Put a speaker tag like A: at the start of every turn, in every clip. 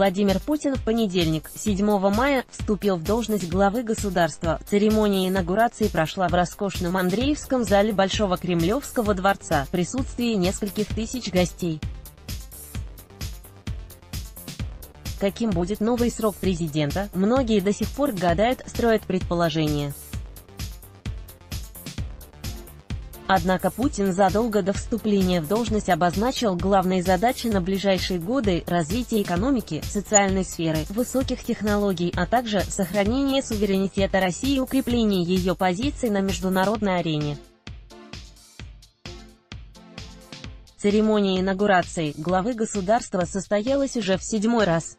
A: Владимир Путин в понедельник, 7 мая, вступил в должность главы государства. Церемония инаугурации прошла в роскошном Андреевском зале Большого Кремлевского дворца, в присутствии нескольких тысяч гостей. Каким будет новый срок президента, многие до сих пор гадают, строят предположения. Однако Путин задолго до вступления в должность обозначил главные задачи на ближайшие годы – развитие экономики, социальной сферы, высоких технологий, а также сохранение суверенитета России и укрепление ее позиций на международной арене. Церемония инаугурации главы государства состоялась уже в седьмой раз.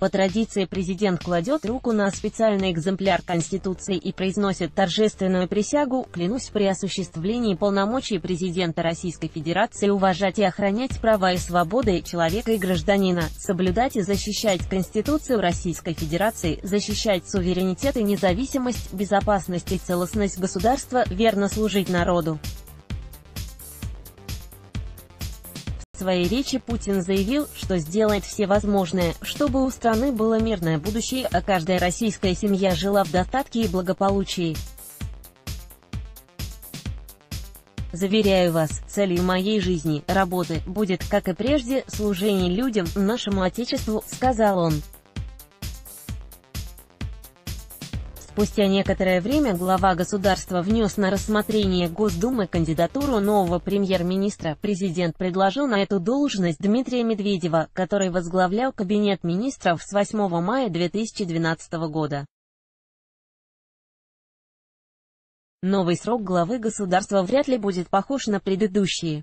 A: По традиции президент кладет руку на специальный экземпляр Конституции и произносит торжественную присягу «Клянусь при осуществлении полномочий президента Российской Федерации уважать и охранять права и свободы человека и гражданина, соблюдать и защищать Конституцию Российской Федерации, защищать суверенитет и независимость, безопасность и целостность государства, верно служить народу». Своей речи Путин заявил, что сделает все возможное, чтобы у страны было мирное будущее, а каждая российская семья жила в достатке и благополучии. Заверяю вас, целью моей жизни, работы, будет, как и прежде, служение людям, нашему Отечеству, сказал он. Спустя некоторое время глава государства внес на рассмотрение Госдумы кандидатуру нового премьер-министра. Президент предложил на эту должность Дмитрия Медведева, который возглавлял Кабинет министров с 8 мая 2012 года. Новый срок главы государства вряд ли будет похож на предыдущие.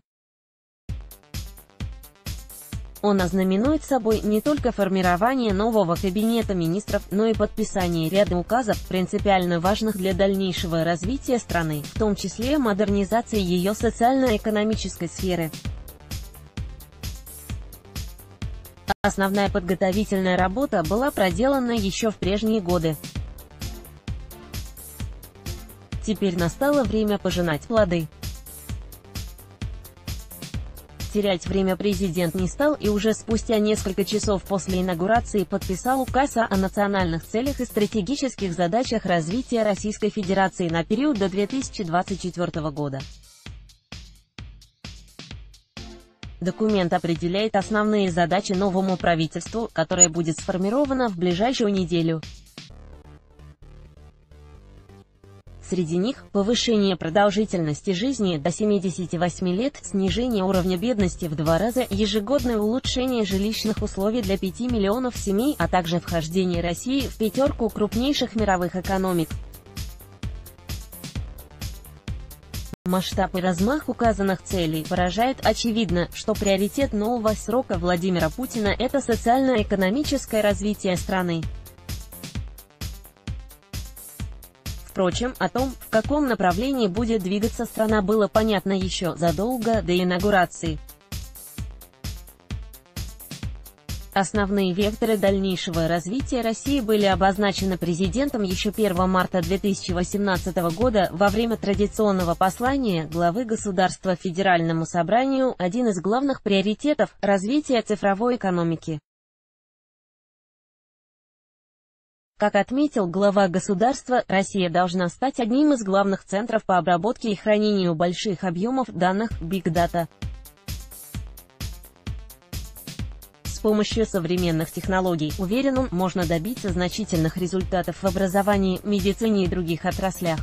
A: Он ознаменует собой не только формирование нового кабинета министров, но и подписание ряда указов, принципиально важных для дальнейшего развития страны, в том числе модернизации ее социально-экономической сферы. Основная подготовительная работа была проделана еще в прежние годы. Теперь настало время пожинать плоды. Терять время президент не стал и уже спустя несколько часов после инаугурации подписал указ о национальных целях и стратегических задачах развития Российской Федерации на период до 2024 года. Документ определяет основные задачи новому правительству, которое будет сформировано в ближайшую неделю. Среди них – повышение продолжительности жизни до 78 лет, снижение уровня бедности в два раза, ежегодное улучшение жилищных условий для 5 миллионов семей, а также вхождение России в пятерку крупнейших мировых экономик. Масштаб и размах указанных целей поражает очевидно, что приоритет нового срока Владимира Путина – это социально-экономическое развитие страны. Впрочем, о том, в каком направлении будет двигаться страна было понятно еще задолго до инаугурации. Основные векторы дальнейшего развития России были обозначены президентом еще 1 марта 2018 года во время традиционного послания главы государства Федеральному собранию, один из главных приоритетов – развитие цифровой экономики. Как отметил глава государства, Россия должна стать одним из главных центров по обработке и хранению больших объемов данных Big Data. С помощью современных технологий, уверен он, можно добиться значительных результатов в образовании, медицине и других отраслях.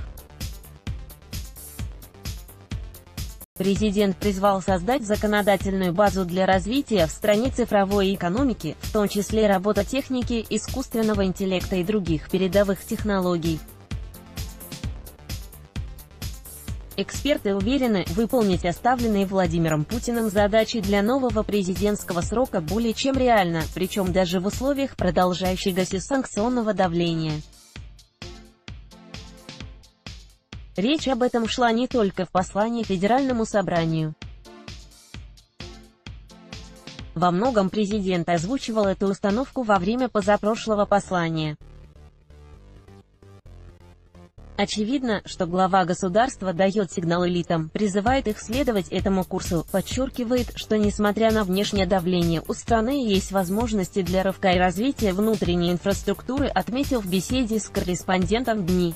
A: Президент призвал создать законодательную базу для развития в стране цифровой экономики, в том числе работа техники, искусственного интеллекта и других передовых технологий. Эксперты уверены, выполнить оставленные Владимиром Путиным задачи для нового президентского срока более чем реально, причем даже в условиях продолжающегося санкционного давления. Речь об этом шла не только в послании Федеральному собранию. Во многом президент озвучивал эту установку во время позапрошлого послания. Очевидно, что глава государства дает сигнал элитам, призывает их следовать этому курсу, подчеркивает, что несмотря на внешнее давление, у страны есть возможности для рывка и развития внутренней инфраструктуры, отметил в беседе с корреспондентом «Дни».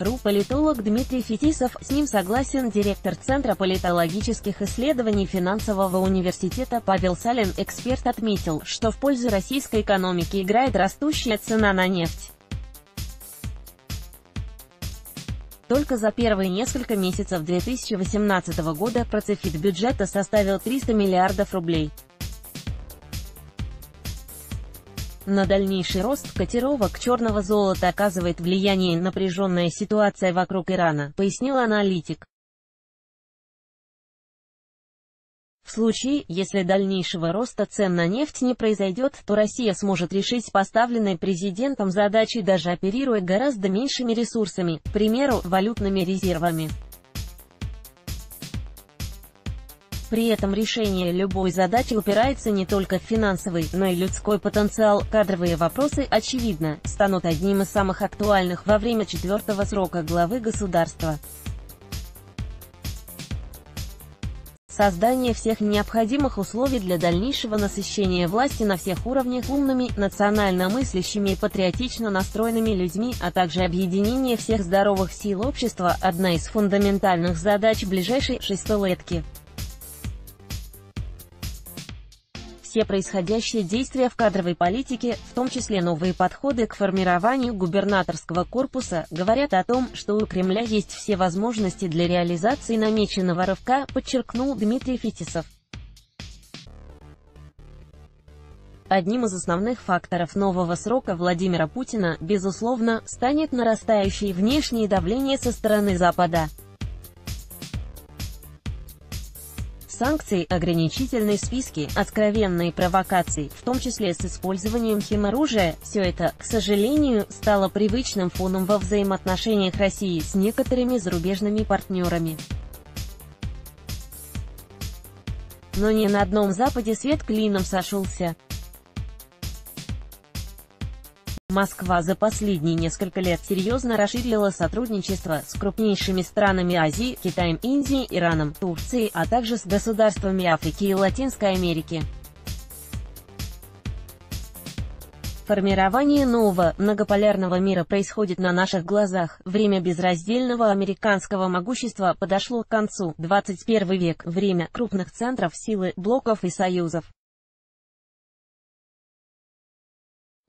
A: РУ политолог Дмитрий Фетисов, с ним согласен директор Центра политологических исследований финансового университета Павел Салин. Эксперт отметил, что в пользу российской экономики играет растущая цена на нефть. Только за первые несколько месяцев 2018 года процефит бюджета составил 300 миллиардов рублей. На дальнейший рост котировок черного золота оказывает влияние напряженная ситуация вокруг Ирана, пояснил аналитик. В случае, если дальнейшего роста цен на нефть не произойдет, то Россия сможет решить поставленные президентом задачи даже оперируя гораздо меньшими ресурсами, к примеру, валютными резервами. При этом решение любой задачи упирается не только в финансовый, но и людской потенциал. Кадровые вопросы, очевидно, станут одним из самых актуальных во время четвертого срока главы государства. Создание всех необходимых условий для дальнейшего насыщения власти на всех уровнях умными, национально мыслящими и патриотично настроенными людьми, а также объединение всех здоровых сил общества – одна из фундаментальных задач ближайшей шестилетки. Все происходящие действия в кадровой политике, в том числе новые подходы к формированию губернаторского корпуса, говорят о том, что у Кремля есть все возможности для реализации намеченного рывка, подчеркнул Дмитрий Фетисов. Одним из основных факторов нового срока Владимира Путина, безусловно, станет нарастающее внешнее давление со стороны Запада. Санкций, ограничительные списки, откровенные провокации, в том числе с использованием химоружия, все это, к сожалению, стало привычным фоном во взаимоотношениях России с некоторыми зарубежными партнерами. Но ни на одном Западе свет клином сошелся. Москва за последние несколько лет серьезно расширила сотрудничество с крупнейшими странами Азии, Китаем, Индией, Ираном, Турцией, а также с государствами Африки и Латинской Америки. Формирование нового, многополярного мира происходит на наших глазах. Время безраздельного американского могущества подошло к концу. 21 век – время крупных центров силы, блоков и союзов.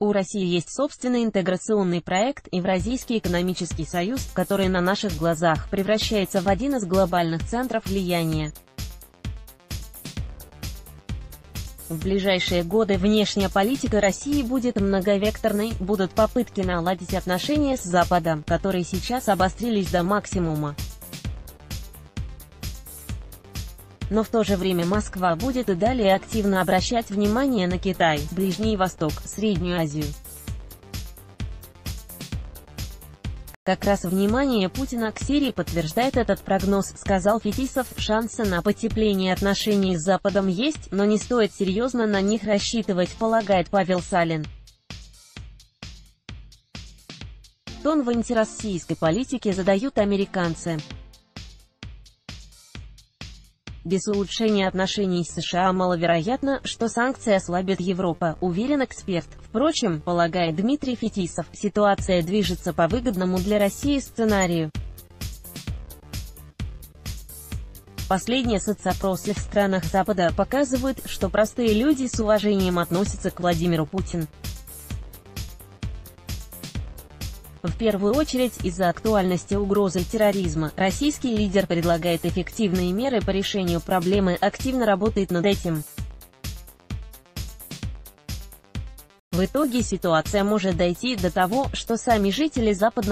A: У России есть собственный интеграционный проект Евразийский экономический союз, который на наших глазах превращается в один из глобальных центров влияния. В ближайшие годы внешняя политика России будет многовекторной, будут попытки наладить отношения с Западом, которые сейчас обострились до максимума. Но в то же время Москва будет и далее активно обращать внимание на Китай, Ближний Восток, Среднюю Азию. Как раз внимание Путина к Сирии подтверждает этот прогноз, сказал Фетисов. Шансы на потепление отношений с Западом есть, но не стоит серьезно на них рассчитывать, полагает Павел Салин. Тон в антироссийской политике задают американцы. Без улучшения отношений с США маловероятно, что санкции ослабят Европа, уверен эксперт. Впрочем, полагает Дмитрий Фетисов, ситуация движется по выгодному для России сценарию. Последние соцопросы в странах Запада показывают, что простые люди с уважением относятся к Владимиру Путину. В первую очередь, из-за актуальности угрозы терроризма, российский лидер предлагает эффективные меры по решению проблемы, активно работает над этим. В итоге ситуация может дойти до того, что сами жители западных